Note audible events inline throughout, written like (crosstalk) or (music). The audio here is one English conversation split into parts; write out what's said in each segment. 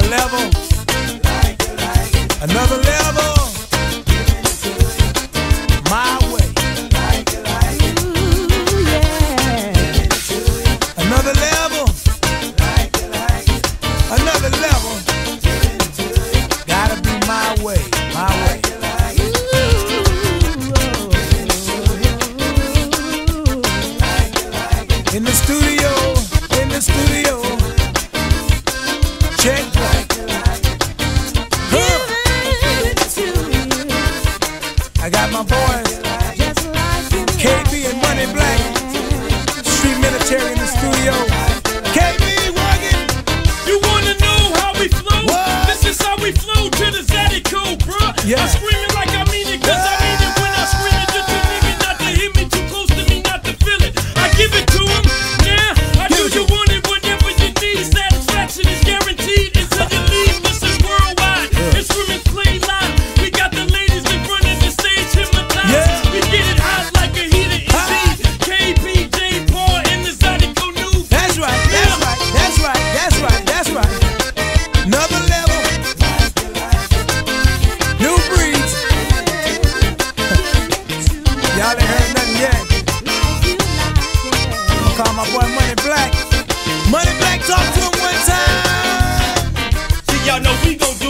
another level. Another level. My way. Another level. Another level. Gotta be my way. My way. In the studio. Money Black. Money Black, talk to him one time. See, y'all know we gon' do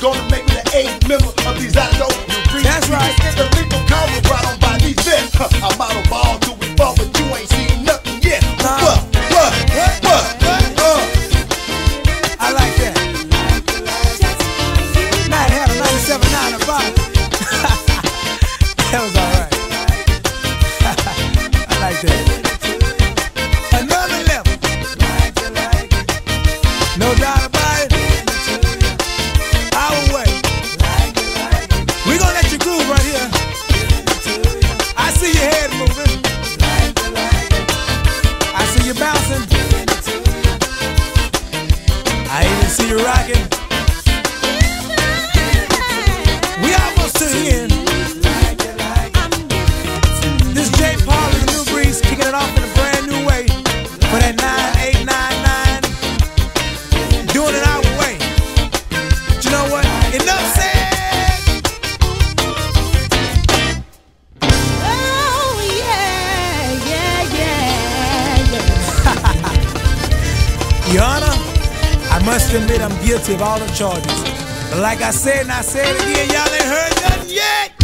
gonna make me the eighth member of these I know you breathe. That's right. It's the legal cover brought on by these men. Huh, I'm out of all till we fall, but you ain't seen nothing yet. Nah. What? What? What? What? I like that. Not (laughs) that was alright. (laughs) I like that. Another level. No doubt head I see you bouncing. I even see you rocking. Honor, I must admit I'm guilty of all the charges. But like I said, and I said it again, y'all ain't heard nothing yet.